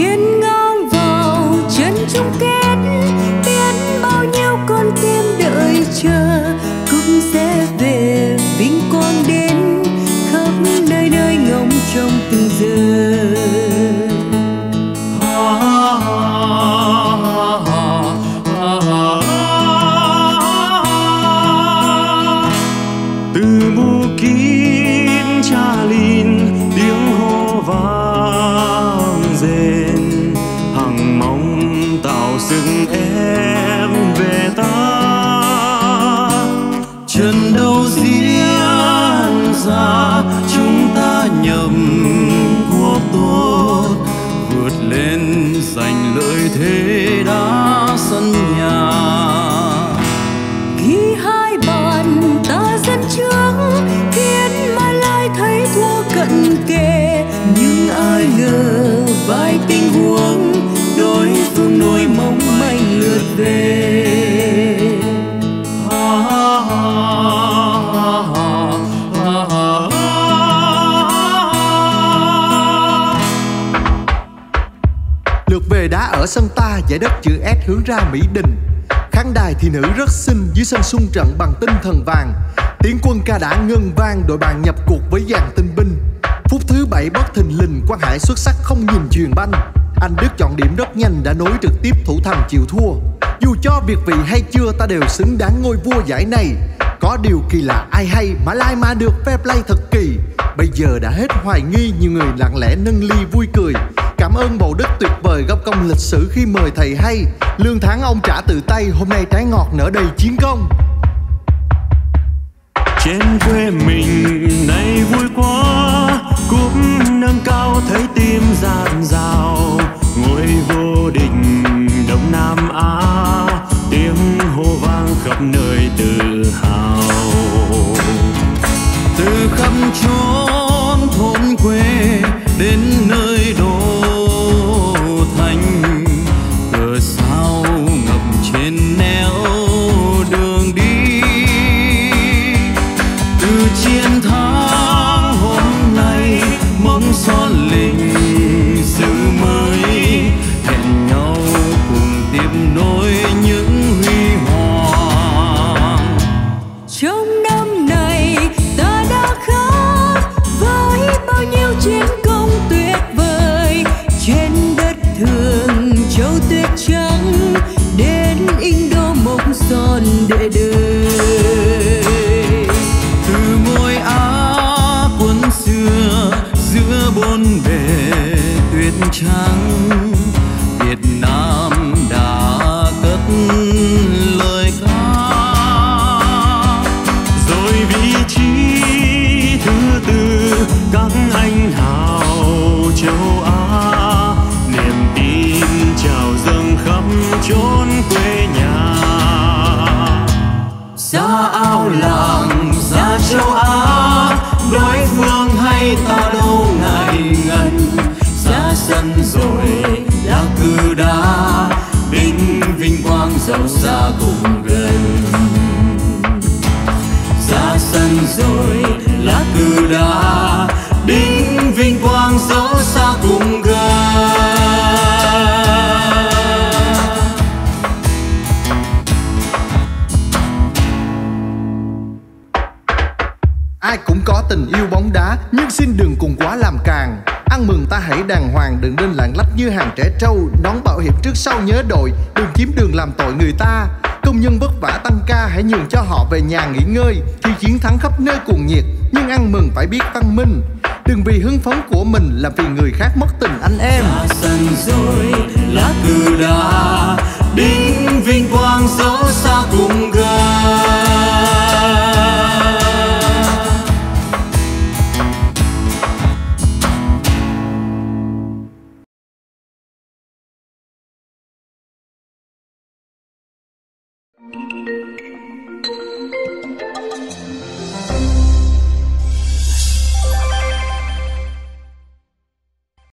hiến dừng em về ta. Chân đâu diễn ra, chúng ta nhầm cuộc tốt. Vượt lên giành lợi thế đã sân nhà. Ghi hai bàn ở sân ta giải đất chữ S hướng ra Mỹ Đình. Khán đài thì nữ rất xinh dưới sân xung trận bằng tinh thần vàng. Tiến quân ca đã ngân vang đội bàn nhập cuộc với dàn tinh binh. Phút thứ bảy bất thình lình, Quang Hải xuất sắc không nhìn truyền banh. Anh Đức chọn điểm rất nhanh đã nối trực tiếp thủ thành chịu thua. Dù cho việc vị hay chưa, ta đều xứng đáng ngôi vua giải này. Có điều kỳ lạ ai hay mà lai mà được fair play thật kỳ. Bây giờ đã hết hoài nghi, nhiều người lặng lẽ nâng ly vui cười. Cảm ơn bầu đức tuyệt vời góp công lịch sử khi mời thầy hay. Lương tháng ông trả từ tay, hôm nay trái ngọt nở đầy chiến công. Trên quê mình nay vui quá, cúp nâng cao thấy tim dạt dào ngôi vô địch đông nam á tiếng hô vang khắp nơi tự hào. Từ khắp chốn chiến công tuyệt vời. Trên đất thường châu tuyết trắng, đến in đô mộng son để đời. Từ môi á quân xưa, giữa bốn bề tuyết trắng. Ta đâu ngại ngần ra sân rồi, đã cứ đã bình vinh quang giàu xa cùng gần ra sân rồi lá cờ đã. Tình yêu bóng đá, Nhưng xin đừng cùng quá làm càng. Ăn mừng ta hãy đàng hoàng, Đừng nên lạng lách như hàng trẻ trâu. Đón bảo hiểm trước sau nhớ đội Đừng chiếm đường làm tội người ta. Công nhân vất vả tăng ca, Hãy nhường cho họ về nhà nghỉ ngơi. Khi chiến thắng khắp nơi cuồng nhiệt, Nhưng ăn mừng phải biết văn minh. Đừng vì hưng phấn của mình Làm vì người khác mất tình anh em. Ra sân rồi lá cờ đá đinh vinh quang dẫu xa cùng gần.